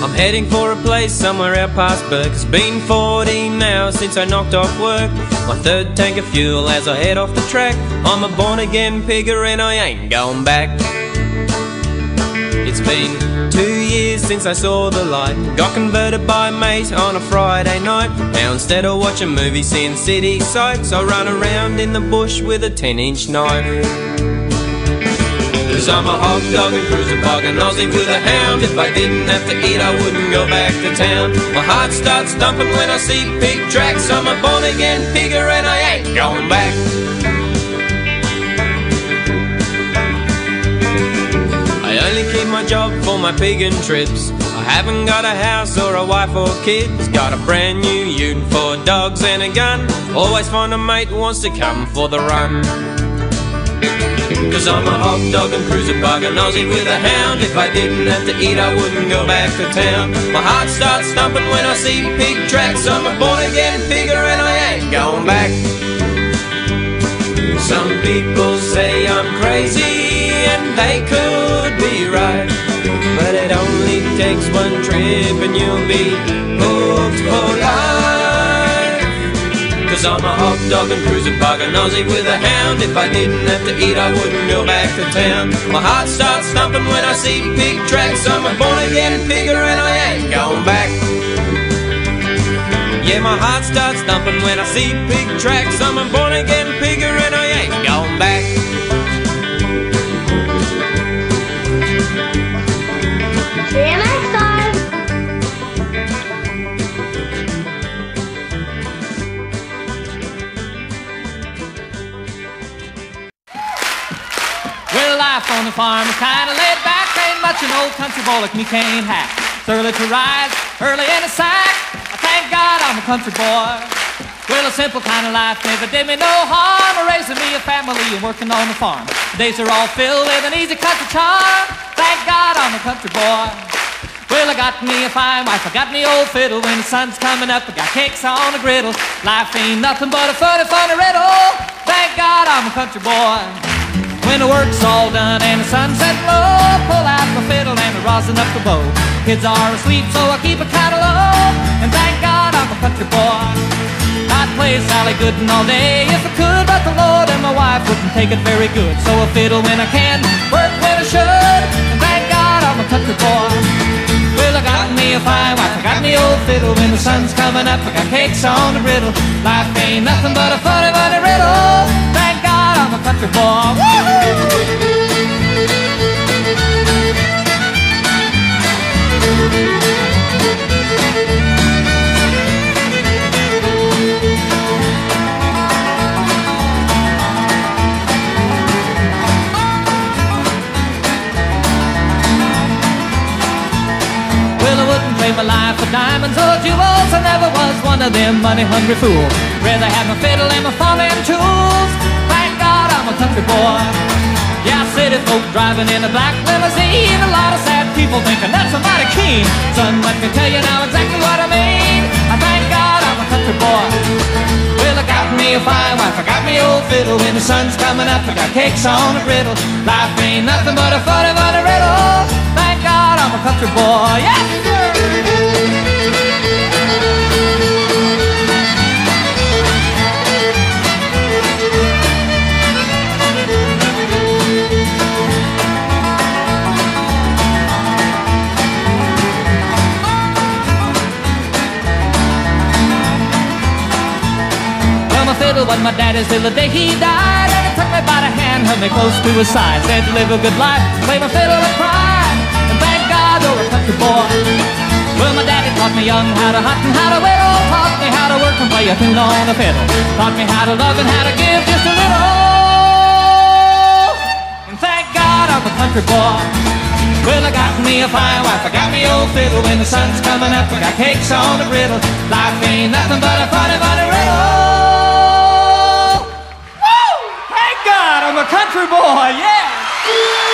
I'm heading for a place somewhere out past Bourke. It's been 14 now since I knocked off work. My third tank of fuel as I head off the track. I'm a born again pigger and I ain't going back. It's been two years since I saw the light. Got converted by a mate on a Friday night. Now instead of watching movies, seeing city sights, I run around in the bush with a 10 inch knife. Cause I'm a hog dog and cruiser bug, an Aussie with a hound. If I didn't have to eat, I wouldn't go back to town. My heart starts thumping when I see pig tracks. I'm a born again pigger and I ain't going back. Job for my pigging trips. I haven't got a house or a wife or kids. Got a brand new ute for dogs and a gun. Always find a mate wants to come for the run. Cause I'm a hot dog and cruiser bug, an Aussie with a hound. If I didn't have to eat, I wouldn't go back to town. My heart starts thumping when I see pig tracks. I'm a born again pigger and I ain't going back. Some people say I'm crazy and they could be right. But it only takes one trip and you'll be hooked for life. Cause I'm a hot dog and cruiser bug, and Aussie with a hound. If I didn't have to eat, I wouldn't go back to town. My heart starts thumping when I see pig tracks. I'm a born again pigger and I ain't going back. Yeah, my heart starts thumping when I see pig tracks. I'm a born again pigger and I ain't going back. Life on the farm is kinda laid back. Ain't much an old country boy like me can't hack. It's early to rise, early in the sack. I thank God I'm a country boy. Well, a simple kind of life never did me no harm. Raising me a family and working on the farm. Days are all filled with an easy country charm. Thank God I'm a country boy. Well, I got me a fine wife, I got me old fiddle. When the sun's coming up, I got cakes on the griddle. Life ain't nothing but a funny, funny riddle. Thank God I'm a country boy. When the work's all done and the sunset low, pull out my fiddle and I rosin up the bow. Kids are asleep, so I keep a low. And thank God I'm a country boy. I'd play Sally Gooden all day if I could, but the Lord and my wife wouldn't take it very good. So I fiddle when I can, work when I should. And thank God I'm a country boy. Well, I got me a fine wife, I got me old fiddle. When the sun's coming up, I got cakes on the griddle. Life ain't nothing but a funny, funny trade my life for diamonds or jewels. I never was one of them money-hungry fools. Rather have my fiddle and my farming tools. I'm a country boy. Yeah, city folk driving in a black limousine. A lot of sad people thinking that's a mighty keen. Son, let me tell you now exactly what I mean. I thank God I'm a country boy. Well, I got me a fine wife, I got me old fiddle. When the sun's coming up, I got cakes on the griddle. Life ain't nothing but a funny, funny riddle. Thank God I'm a country boy. Yes, Well, my daddy's till the day he died. And he took me by the hand, held me close to his side. Said to live a good life, play my fiddle and cry. And thank God you're a country boy. Well, my daddy taught me young how to hunt and how to whittle. Taught me how to work and play a tune on the fiddle. Taught me how to love and how to give just a little. And thank God I'm a country boy. Well, I got me a fine wife, I got me old fiddle. When the sun's coming up, I got cakes on the griddle. Life ain't nothing but a funny, funny riddle. country boy, yeah!